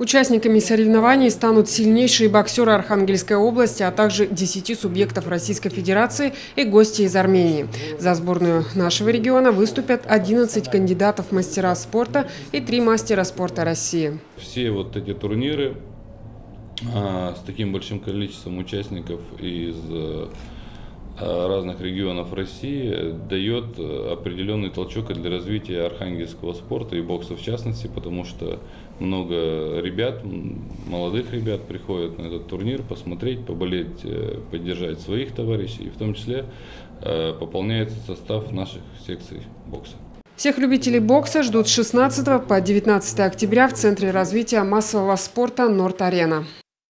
Участниками соревнований станут сильнейшие боксеры Архангельской области, а также 10 субъектов Российской Федерации и гости из Армении. За сборную нашего региона выступят 11 кандидатов мастера спорта и 3 мастера спорта России. Все вот эти турниры а, с таким большим количеством участников из э, разных регионов России дает определенный толчок для развития архангельского спорта и бокса в частности, потому что много ребят, молодых ребят приходят на этот турнир посмотреть, поболеть, э, поддержать своих товарищей, и в том числе э, пополняется состав наших секций бокса. Всех любителей бокса ждут с 16 по 19 октября в Центре развития массового спорта «Норд-Арена».